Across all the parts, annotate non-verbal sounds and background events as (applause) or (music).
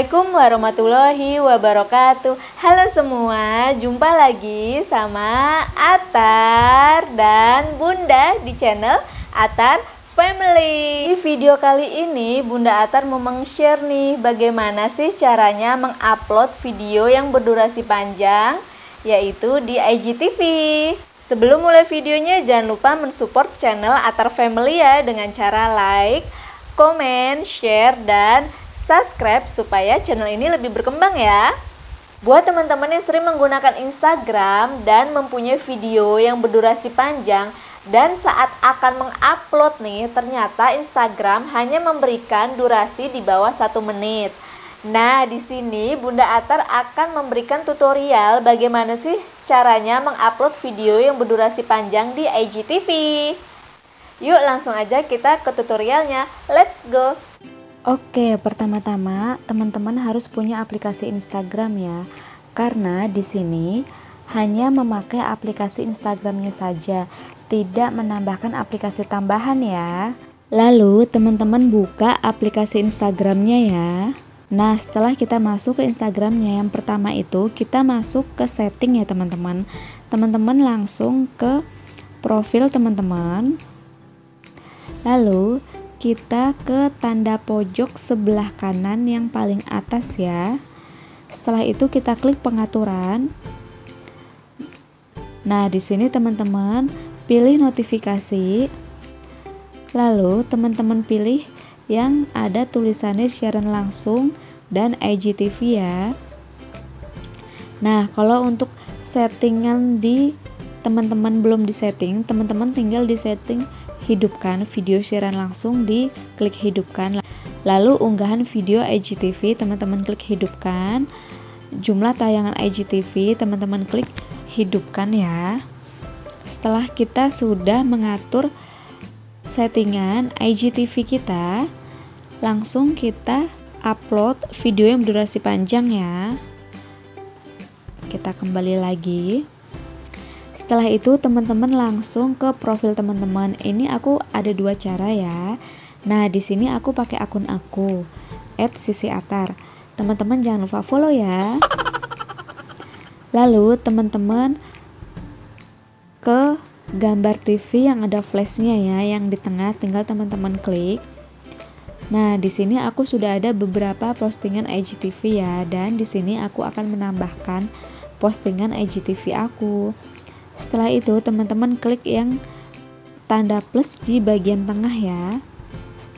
Assalamualaikum warahmatullahi wabarakatuh. Halo semua, jumpa lagi sama Atar dan Bunda di channel Atar Family. Di video kali ini Bunda Atar mau meng-share nih Bagaimana sih caranya mengupload video yang berdurasi panjang Yaitu di IGTV Sebelum mulai videonya jangan lupa mensupport channel Atar Family ya Dengan cara like, komen, share, dan subscribe supaya channel ini lebih berkembang ya. Buat teman-teman yang sering menggunakan Instagram dan mempunyai video yang berdurasi panjang dan saat akan mengupload nih ternyata Instagram hanya memberikan durasi di bawah satu menit. Nah, di sini Bunda Atar akan memberikan tutorial bagaimana sih caranya mengupload video yang berdurasi panjang di IGTV. Yuk langsung aja kita ke tutorialnya. Let's go! Oke, pertama-tama teman-teman harus punya aplikasi Instagram ya. Karena di sini hanya memakai aplikasi Instagramnya saja, tidak menambahkan aplikasi tambahan ya. Lalu teman-teman buka aplikasi Instagramnya ya. Nah, setelah kita masuk ke Instagramnya, yang pertama itu kita masuk ke setting ya teman-teman. Teman-teman langsung ke profil teman-teman. Lalu kita ke tanda pojok sebelah kanan yang paling atas ya. Setelah itu kita klik pengaturan. Nah, di sini teman-teman pilih notifikasi. Lalu teman-teman pilih yang ada tulisannya siaran langsung dan IGTV ya. Nah, kalau untuk settingan di teman-teman belum disetting, teman-teman tinggal di setting hidupkan video siaran langsung di klik hidupkan. Lalu unggahan video IGTV teman-teman klik hidupkan. Jumlah tayangan IGTV teman-teman klik hidupkan ya. Setelah kita sudah mengatur settingan IGTV kita langsung kita upload video yang berdurasi panjang ya. Kita kembali lagi setelah itu teman-teman langsung ke profil teman-teman. Ini aku ada dua cara ya. Nah, di sini aku pakai akun aku @sisi_atar. Teman-teman jangan lupa follow ya. Lalu teman-teman ke gambar TV yang ada flashnya ya, yang di tengah tinggal teman-teman klik. Nah, di sini aku sudah ada beberapa postingan IGTV ya, dan di sini aku akan menambahkan postingan IGTV aku. Setelah itu, teman-teman klik yang tanda plus di bagian tengah ya.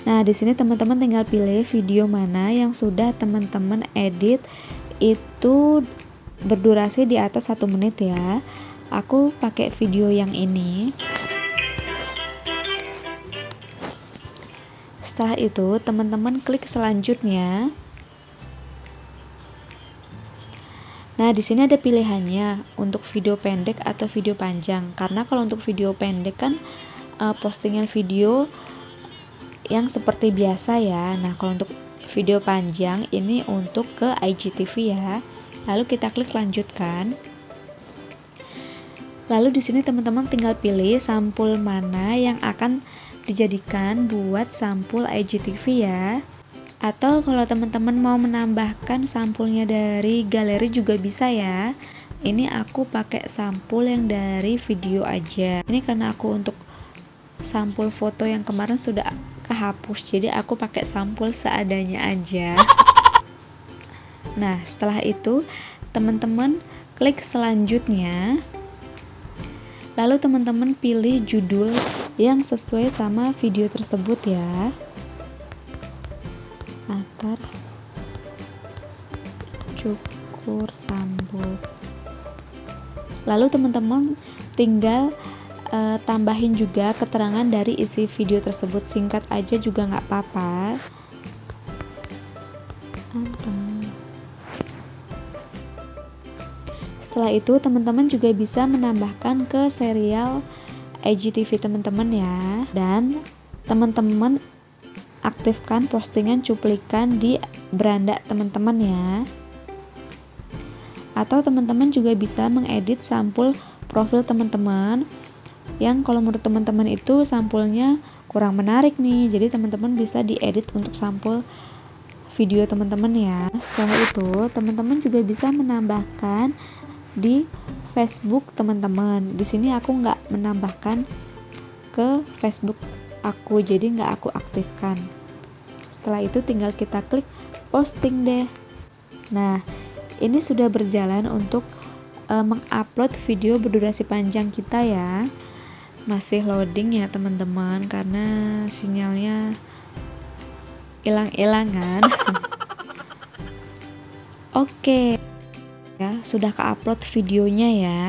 Nah, di sini teman-teman tinggal pilih video mana yang sudah teman-teman edit itu berdurasi di atas satu menit ya. Aku pakai video yang ini. Setelah itu, teman-teman klik selanjutnya. Nah, di sini ada pilihannya untuk video pendek atau video panjang. Karena kalau untuk video pendek kan uh, postingan video yang seperti biasa ya. Nah, kalau untuk video panjang ini untuk ke IGTV ya. Lalu kita klik lanjutkan. Lalu di sini teman-teman tinggal pilih sampul mana yang akan dijadikan buat sampul IGTV ya atau kalau teman-teman mau menambahkan sampulnya dari galeri juga bisa ya. Ini aku pakai sampul yang dari video aja. Ini karena aku untuk sampul foto yang kemarin sudah kehapus jadi aku pakai sampul seadanya aja. (laughs) Nah setelah itu teman-teman klik selanjutnya. Lalu teman-teman pilih judul yang sesuai sama video tersebut ya atar cukur rambut lalu teman-teman tinggal uh, tambahin juga keterangan dari isi video tersebut. Singkat aja juga nggak apa-apa. Setelah itu teman-teman juga bisa menambahkan ke serial IGTV teman-teman ya. Dan teman-teman aktifkan postingan cuplikan di beranda teman-teman ya atau teman-teman juga bisa mengedit sampul profil teman-teman yang kalau menurut teman-teman itu sampulnya kurang menarik nih jadi teman-teman bisa diedit untuk sampul video teman-teman ya. Setelah itu, teman-teman juga bisa menambahkan di Facebook teman-teman. Di sini aku nggak menambahkan ke Facebook aku, jadi nggak aku aktifkan. Setelah itu tinggal kita klik posting deh. Nah, ini sudah berjalan untuk uh, mengupload video berdurasi panjang kita ya. Masih loading ya teman-teman karena sinyalnya hilang-hilangan. (laughs) Oke. Ya, sudah ke-upload videonya ya.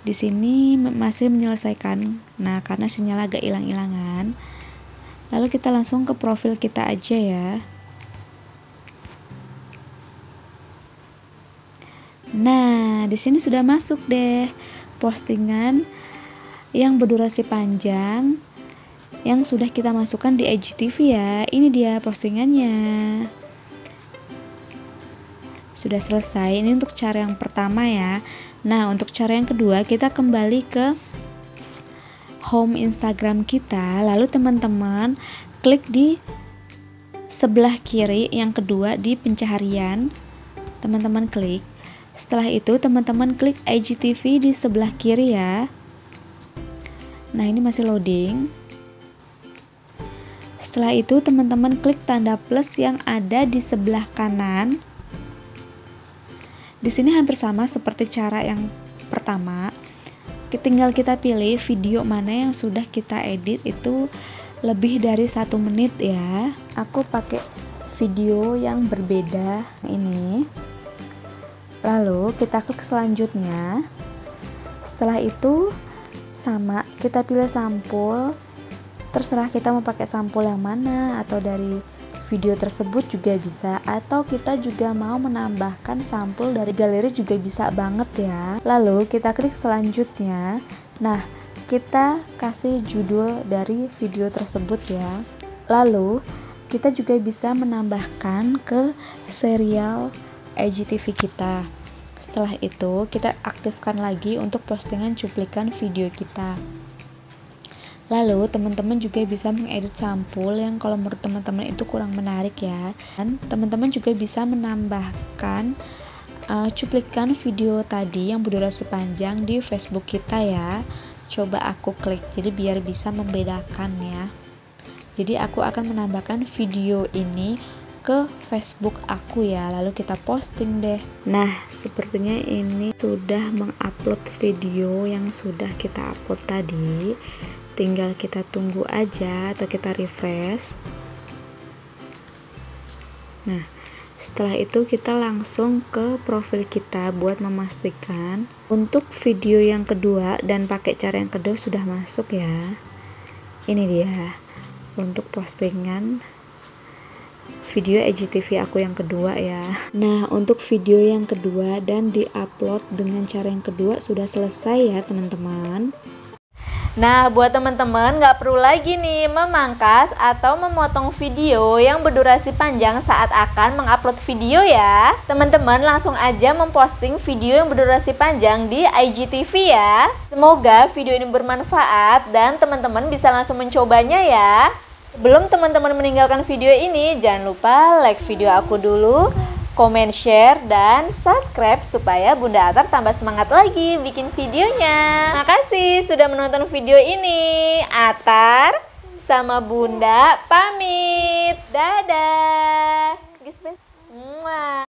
Di sini masih menyelesaikan. Nah, karena sinyal agak hilang-hilangan. Lalu kita langsung ke profil kita aja ya. Nah, di sini sudah masuk deh postingan yang berdurasi panjang yang sudah kita masukkan di IGTV ya. Ini dia postingannya. Sudah selesai. Ini untuk cara yang pertama ya. Nah, untuk cara yang kedua kita kembali ke home Instagram kita. Lalu teman-teman klik di sebelah kiri yang kedua di pencaharian. Teman-teman klik. Setelah itu teman-teman klik IGTV di sebelah kiri ya. Nah, ini masih loading. Setelah itu, teman-teman klik tanda plus yang ada di sebelah kanan. Di sini hampir sama seperti cara yang pertama. Tinggal kita pilih video mana yang sudah kita edit itu lebih dari satu menit ya. Aku pakai video yang berbeda ini. Lalu kita klik selanjutnya. Setelah itu sama kita pilih sampul terserah kita mau pakai sampul yang mana atau dari video tersebut juga bisa atau kita juga mau menambahkan sampul dari galeri juga bisa banget ya. Lalu kita klik selanjutnya. Nah kita kasih judul dari video tersebut ya. Lalu kita juga bisa menambahkan ke serial IGTV kita. Setelah itu kita aktifkan lagi untuk postingan cuplikan video kita Lalu teman-teman juga bisa mengedit sampul yang kalau menurut teman-teman itu kurang menarik ya. Dan teman-teman juga bisa menambahkan uh, cuplikan video tadi yang berdurasi panjang di Facebook kita ya. Coba aku klik jadi biar bisa membedakan ya. Jadi aku akan menambahkan video ini ke Facebook aku ya lalu kita posting deh nah sepertinya ini sudah mengupload video yang sudah kita upload tadi tinggal kita tunggu aja atau kita refresh. Nah setelah itu kita langsung ke profil kita buat memastikan untuk video yang kedua dan pakai cara yang kedua sudah masuk ya. Ini dia untuk postingan video IGTV aku yang kedua ya. Nah untuk video yang kedua dan diupload dengan cara yang kedua sudah selesai ya teman-teman Nah, buat teman-teman nggak perlu lagi nih memangkas atau memotong video yang berdurasi panjang saat akan mengupload video ya. Teman-teman langsung aja memposting video yang berdurasi panjang di IGTV ya. Semoga video ini bermanfaat dan teman-teman bisa langsung mencobanya ya. Sebelum teman-teman meninggalkan video ini, jangan lupa like video aku dulu komen, share, dan subscribe supaya Bunda Atar tambah semangat lagi bikin videonya. Makasih sudah menonton video ini. Atar sama Bunda pamit. Dadah. Mua.